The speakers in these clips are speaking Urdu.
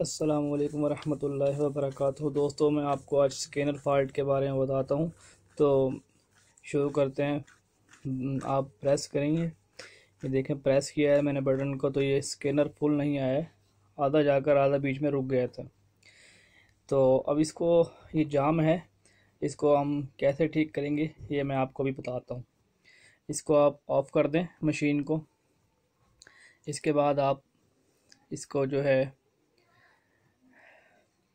السلام علیکم ورحمۃ اللہ وبرکاتہ۔ دوستوں میں آپ کو آج سکینر فالٹ کے بارے میں بتاتا ہوں۔ تو شروع کرتے ہیں۔ آپ پریس کریں گے۔ یہ دیکھیں، پریس کیا ہے۔ میں نے بٹن کو تو یہ سکینر فل نہیں آیا ہے۔ آدھا جا کر آدھا بیچ میں رک گیا تھا۔ تو اب اس کو، یہ جام ہے۔ اس کو ہم کیسے ٹھیک کریں گے، یہ میں آپ کو بھی بتاتا ہوں۔ اس کو آپ آف کر دیں مشین کو۔ اس کے بعد آپ اس کو جو ہے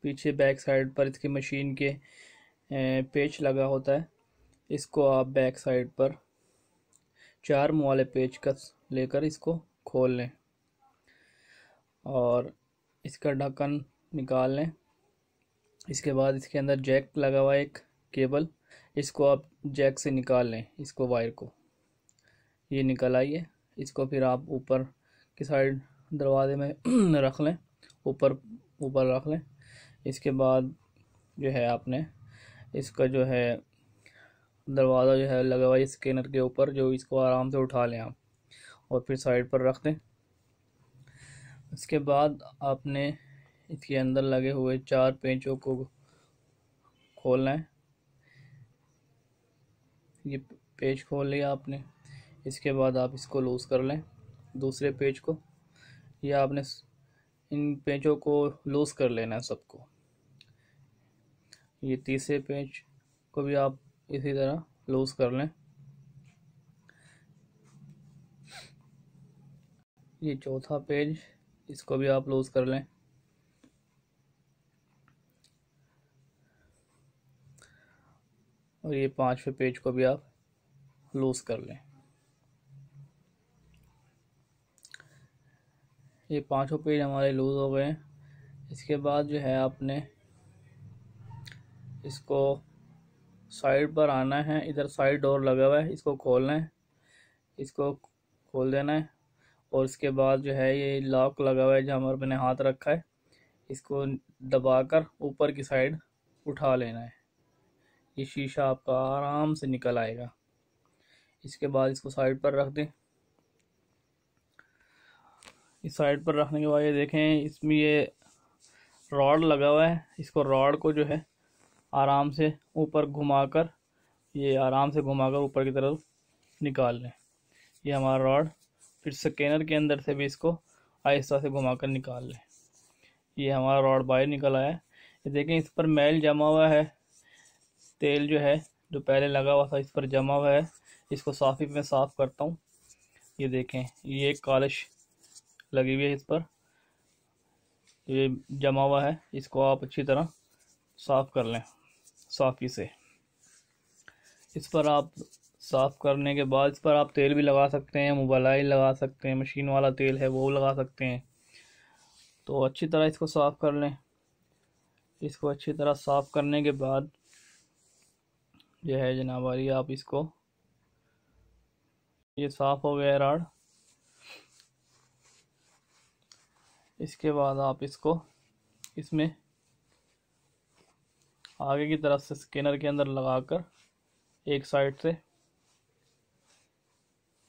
پیچھے بیک سائڈ پر اس کی مشین کے پیچ لگا ہوتا ہے۔ اس کو آپ بیک سائڈ پر چار والے پیچ کا لے کر اس کو کھول لیں اور اس کا ڈھکن نکال لیں۔ اس کے بعد اس کے اندر جیک لگا ہوا ایک کیبل۔ اس کو آپ جیک سے نکال لیں، اس کو وائر کو۔ یہ نکل آئیے اس کو پھر آپ اوپر کی سائڈ دروازے میں رکھ لیں۔ اوپر اوپر رکھ لیں۔ اس کے بعد جو ہے آپ نے اس کا جو ہے دروازہ جو ہے لگا ہوا اسکینر کے اوپر جو اس کو آرام سے اٹھا لیں آپ اور پھر سائڈ پر رکھ دیں۔ اس کے بعد آپ نے اس کے اندر لگے ہوئے چار پینچوں کو کھولنا ہے یہ پیچ کھول لیا آپ نے۔ اس کے بعد آپ اس کو لوز کر لیں دوسرے پیچ کو۔ یا آپ نے ان پیچوں کو لوز کر لینا ہے سب کو۔ یہ تیسرے پیچ کو بھی آپ اسی طرح لوز کر لیں۔ یہ چوتھا پیج اس کو بھی آپ لوز کر لیں۔ اور یہ پانچویں پیج کو بھی آپ لوز کر لیں۔ یہ پانچوں پیج ہمارے لوز ہو گئے۔ ہیں اس کے بعد جو ہے آپ نے اس کو سائڈ پر آنا ہے، ادھر سائڈ ڈور لگا ہوا ہے، اس کو کھولنا ہے، اس کو کھول دینا ہے، اور اس کے بعد جو ہے یہ لاک لگا ہوا ہے جو ہمارے نے ہاتھ رکھا ہے، اس کو دبا کر اوپر کی سائڈ اٹھا لینا ہے۔ یہ شیشہ آپ کا آرام سے نکل آئے گا۔ اس کے بعد اس کو سائڈ پر رکھ دیں۔ اس سائڈ پر رکھنے کے بعد یہ دیکھیں، اس میں یہ راڈ لگا ہوا ہے، اس کو راڈ کو جو ہے آرام سے اوپر گھما کر، یہ آرام سے گھما کر اوپر کی طرف نکال لیں۔ یہ ہمارا راڈ، پھر سکینر کے اندر سے بھی اس کو آہستہ سے گھما کر نکال لیں۔ یہ ہمارا راڈ باہر نکل آیا۔ ہے یہ دیکھیں، اس پر میل جمع ہوا ہے۔ تیل جو ہے، جو پہلے لگا ہوا تھا، اس پر جمع ہوا ہے۔ اس کو صافی میں صاف کرتا ہوں۔ یہ دیکھیں، یہ ایک کالش لگی ہوئی ہے اس پر۔ یہ جمع ہوا ہے۔ اس کو آپ اچھی طرح صاف کر لیں۔ صافی سے۔ اس پر آپ صاف کرنے کے بعد اس پر آپ تیل بھی لگا سکتے ہیں موبائل لگا سکتے ہیں، مشین والا تیل ہے، وہ لگا سکتے ہیں۔ تو اچھی طرح اس کو صاف کر لیں۔ اس کو اچھی طرح صاف کرنے کے بعد جو ہے جناب والی آپ اس کو یہ صاف ہو گیا راڈ اس کے بعد آپ اس کو اس میں آگے کی طرف سے سکینر کے اندر لگا کر ایک سائڈ سے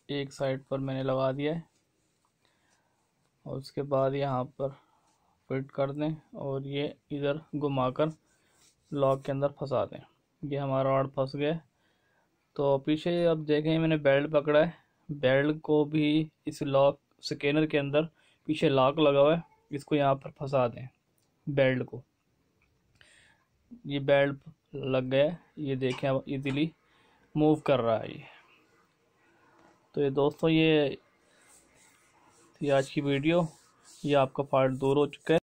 ایک سائڈ پر میں نے لگا دیا ہے اور اس کے بعد یہاں پر فٹ کر دیں اور یہ ادھر گھما کر لاک کے اندر پھنسا دیں۔ یہ ہمارا راڈ پھنس گیا تو پیچھے اب دیکھیں میں نے بیلٹ پکڑا ہے۔ بیلٹ کو بھی اس لاک سکینر کے اندر پیچھے لاک لگا ہوا ہے۔ اس کو یہاں پر پھنسا دیں۔ بیلٹ کو۔ یہ بیلٹ لگ گیا یہ دیکھیں اب ایزیلی موو کر رہا ہے یہ۔ تو یہ دوستوں، یہ تھی آج کی ویڈیو یہ آپ کا فالٹ دور ہو چکا ہے۔